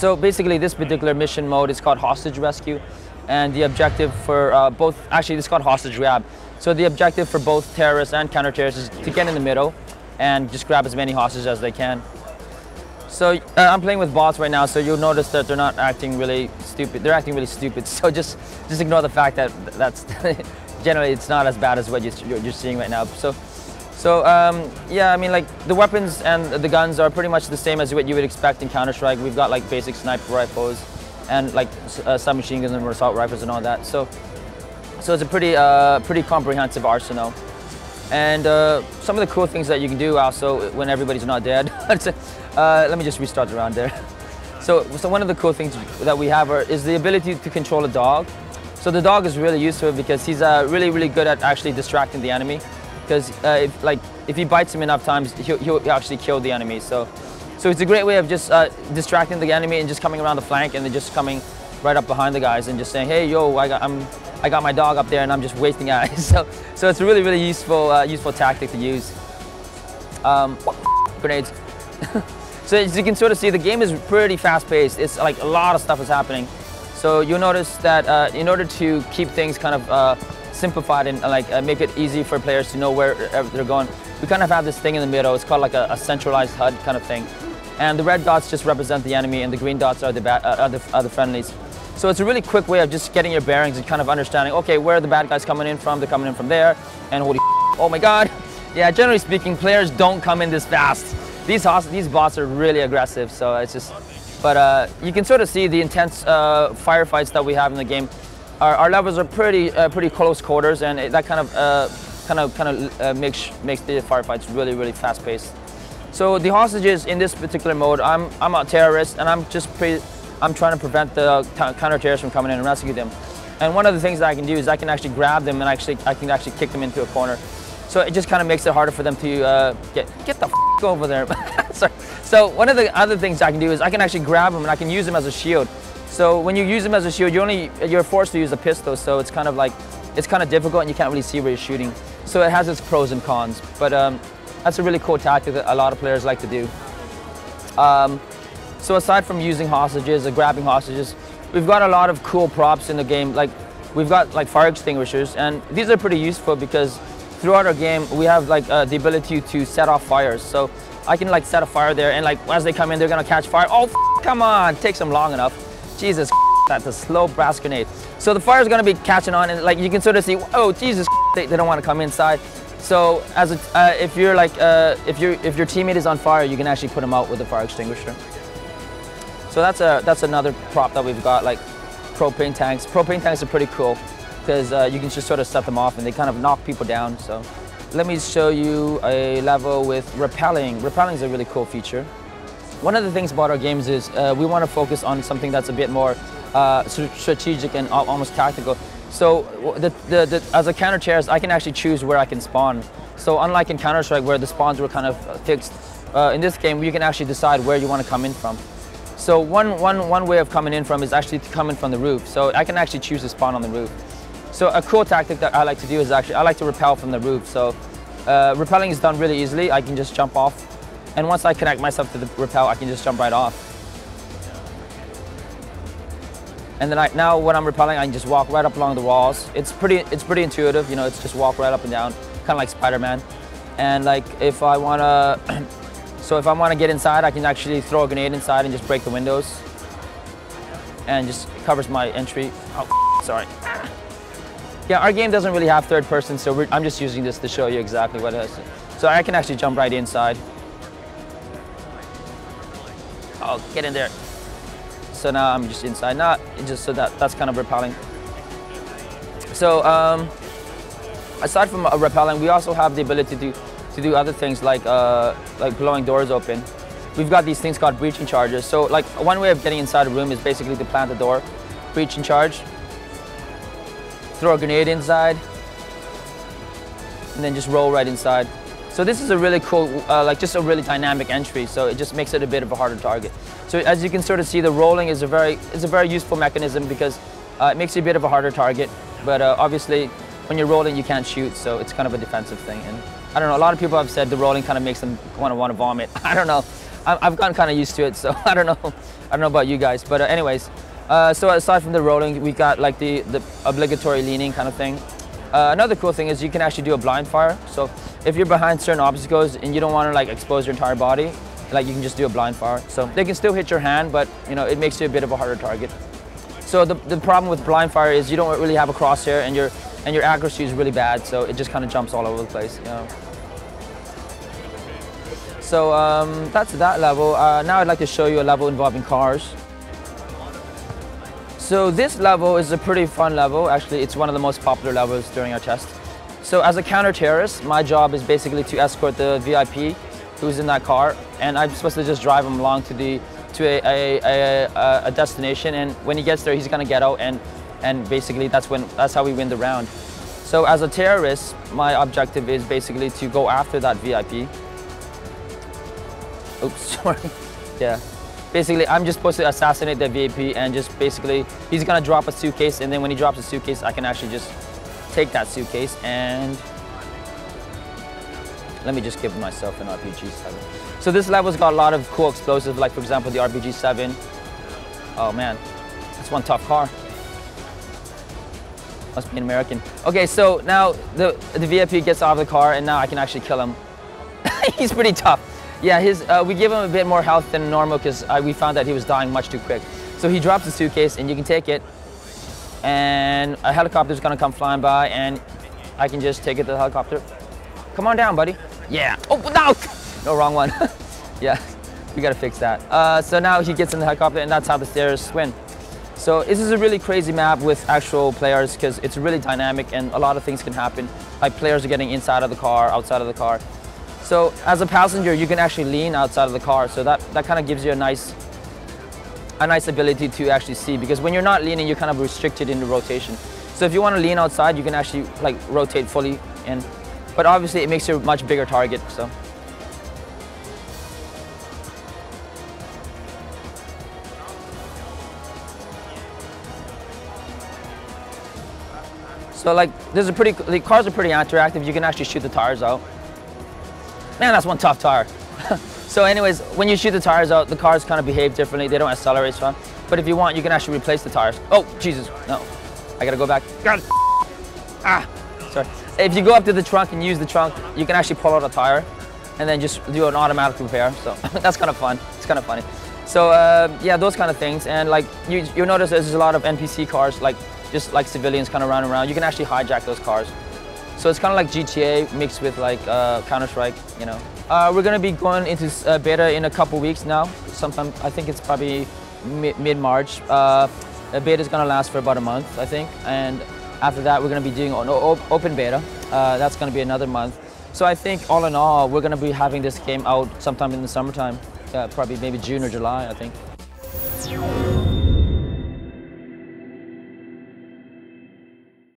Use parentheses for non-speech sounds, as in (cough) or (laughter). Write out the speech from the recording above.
So basically, this particular mission mode is called hostage rescue, and the objective for uh, both actually it's called hostage grab. So the objective for both terrorists and counter-terrorists is to get in the middle and just grab as many hostages as they can. So uh, I'm playing with bots right now, so you'll notice that they're not acting really stupid. They're acting really stupid. (laughs) So just just ignore the fact that that's (laughs) generally it's not as bad as what you're, you're seeing right now. So so um, yeah, I mean like the weapons and the guns are pretty much the same as what you would expect in Counter Strike. We've got like basic sniper rifles and like uh, submachine guns and assault rifles and all that. So so it's a pretty uh, pretty comprehensive arsenal. And uh, some of the cool things that you can do also when everybody's not dead. (laughs) uh, let me just restart the round there. (laughs) So, so one of the cool things that we have are, is the ability to control a dog. So the dog is really useful because he's uh, really, really good at actually distracting the enemy. Because uh, if, like, if he bites him enough times, he'll, he'll, actually kill the enemy. So, so it's a great way of just uh, distracting the enemy and just coming around the flank and then just coming right up behind the guys and just saying, hey, yo, I got, I'm, I got my dog up there and I'm just wasting (laughs) eyes. So, so it's a really, really useful, uh, useful tactic to use. Um, grenades. (laughs) so as you can sort of see, the game is pretty fast-paced. It's like a lot of stuff is happening. So you'll notice that uh, in order to keep things kind of uh, simplified and like uh, make it easy for players to know where they're going, we kind of have this thing in the middle. It's called like a, a centralized HUD kind of thing. And the red dots just represent the enemy and the green dots are the, uh, are the, are the friendlies. So it's a really quick way of just getting your bearings and kind of understanding, okay, where are the bad guys coming in from? They're coming in from there, and holy (laughs) oh my god. Yeah, generally speaking, players don't come in this fast. These, these bots are really aggressive, so it's just, but uh, you can sort of see the intense uh, firefights that we have in the game. Our, our levels are pretty, uh, pretty close quarters, and that kind of, uh, kind of, kind of uh, makes, makes the firefights really, really fast paced. So the hostages in this particular mode, I'm, I'm a terrorist, and I'm just I'm trying to prevent the counter-terrorists from coming in and rescue them. And one of the things that I can do is I can actually grab them and actually I can actually kick them into a corner. So it just kind of makes it harder for them to uh, get get the over there. (laughs) So one of the other things I can do is I can actually grab them and I can use them as a shield. So when you use them as a shield, you only you're forced to use a pistol. So it's kind of like it's kind of difficult and you can't really see where you're shooting. So it has its pros and cons. But um, that's a really cool tactic that a lot of players like to do. Um, so aside from using hostages or grabbing hostages, we've got a lot of cool props in the game. Like we've got like fire extinguishers, and these are pretty useful because throughout our game we have like uh, the ability to set off fires. So I can like set a fire there, and like as they come in, they're gonna catch fire. Oh, come on, takes them long enough. Jesus, that's a slow brass grenade. So the fire is gonna be catching on, and like you can sort of see, oh Jesus, they, they don't want to come inside. So as a, uh, if you're like uh, if you if your teammate is on fire, you can actually put them out with a fire extinguisher. So that's a that's another prop that we've got, like propane tanks. Propane tanks are pretty cool because uh, you can just sort of set them off and they kind of knock people down. So let me show you a level with rappelling. Rappelling is a really cool feature. One of the things about our games is uh, we want to focus on something that's a bit more uh, strategic and almost tactical. So the, the, the, as a counter terrorist, I can actually choose where I can spawn. So unlike in Counter-Strike where the spawns were kind of fixed, uh, in this game you can actually decide where you want to come in from. So one, one, one way of coming in from is actually to come in from the roof. So I can actually choose to spawn on the roof. So a cool tactic that I like to do is actually, I like to rappel from the roof. So uh, rappelling is done really easily. I can just jump off. And once I connect myself to the rappel, I can just jump right off. And then I, now when I'm rappelling, I can just walk right up along the walls. It's pretty, it's pretty intuitive, you know, it's just walk right up and down, kind of like Spider-Man. And like if I want (clears throat) to So if I want to get inside, I can actually throw a grenade inside and just break the windows. And just covers my entry. Oh, (laughs) sorry. (clears throat) Yeah, our game doesn't really have third person, so I'm just using this to show you exactly what it is. So I can actually jump right inside. Oh, get in there. So now I'm just inside. Now, just so that that's kind of rappelling. So um, aside from rappelling, we also have the ability to to do other things like, uh, like blowing doors open. We've got these things called breaching charges. So like one way of getting inside a room is basically to plant the door, breach and charge, throw a grenade inside, and then just roll right inside. So this is a really cool, uh, like just a really dynamic entry. So it just makes it a bit of a harder target. So as you can sort of see, the rolling is a very, is a very useful mechanism because uh, it makes you a bit of a harder target. But uh, obviously, when you're rolling, you can't shoot, so it's kind of a defensive thing. And I don't know, a lot of people have said the rolling kind of makes them want to want to vomit. (laughs) I don't know. I've gotten kind of used to it, so (laughs) I don't know. I don't know about you guys, but uh, anyways. Uh, so aside from the rolling, we got like the, the obligatory leaning kind of thing. Uh, another cool thing is you can actually do a blind fire. So if you're behind certain obstacles and you don't want to like expose your entire body, like you can just do a blind fire. So they can still hit your hand, but you know it makes you a bit of a harder target. So the, the problem with blind fire is you don't really have a crosshair and your and your accuracy is really bad. So it just kind of jumps all over the place. You know? So um, that's that level. Uh, now I'd like to show you a level involving cars. So this level is a pretty fun level. Actually, it's one of the most popular levels during our test. So as a counter-terrorist, my job is basically to escort the VIP who's in that car, and I'm supposed to just drive him along to the to a, a, a, a destination. And when he gets there, he's gonna get out, and and basically that's when that's how we win the round. So as a terrorist, my objective is basically to go after that VIP. Oops, (laughs) sorry. yeah. Basically, I'm just supposed to assassinate the VIP and just basically, he's gonna drop a suitcase and then when he drops a suitcase, I can actually just take that suitcase and let me just give myself an RPG-7. So this level's got a lot of cool explosives, like for example, the RPG-7. Oh man, that's one tough car. Must be an American. Okay, so now the, the VIP gets out of the car and now I can actually kill him. (laughs) He's pretty tough. Yeah, his, uh, we give him a bit more health than normal because uh, we found that he was dying much too quick. So he drops the suitcase and you can take it and a helicopter's gonna come flying by and I can just take it to the helicopter. Come on down, buddy. Yeah. Oh, no! No, wrong one. (laughs) yeah, we gotta fix that. Uh, so now he gets in the helicopter and that's how the stairs win. So this is a really crazy map with actual players because it's really dynamic and a lot of things can happen. Like players are getting inside of the car, outside of the car. So as a passenger, you can actually lean outside of the car. So that, that kind of gives you a nice, a nice ability to actually see because when you're not leaning, you're kind of restricted in the rotation. So if you want to lean outside, you can actually like rotate fully in. But obviously it makes you a much bigger target, so. So like, this is pretty, the cars are pretty interactive. You can actually shoot the tires out. Man, that's one tough tire. (laughs) so anyways, when you shoot the tires out, the cars kind of behave differently. They don't accelerate as fun. But if you want, you can actually replace the tires. Oh, Jesus, no. I gotta go back. God. Ah, sorry. If you go up to the trunk and use the trunk, you can actually pull out a tire and then just do an automatic repair. So (laughs) that's kind of fun. It's kind of funny. So uh, yeah, those kind of things. And like you, you'll notice there's a lot of NPC cars, like just like civilians kind of running around. You can actually hijack those cars. So it's kind of like GTA mixed with like uh, Counter-Strike, you know. Uh, we're gonna be going into uh, beta in a couple weeks now. Sometime, I think it's probably mid-March. Uh, the beta is gonna last for about a month, I think. And after that, we're gonna be doing an open beta. Uh, that's gonna be another month. So I think all in all, we're gonna be having this game out sometime in the summertime. probably maybe June or July, I think.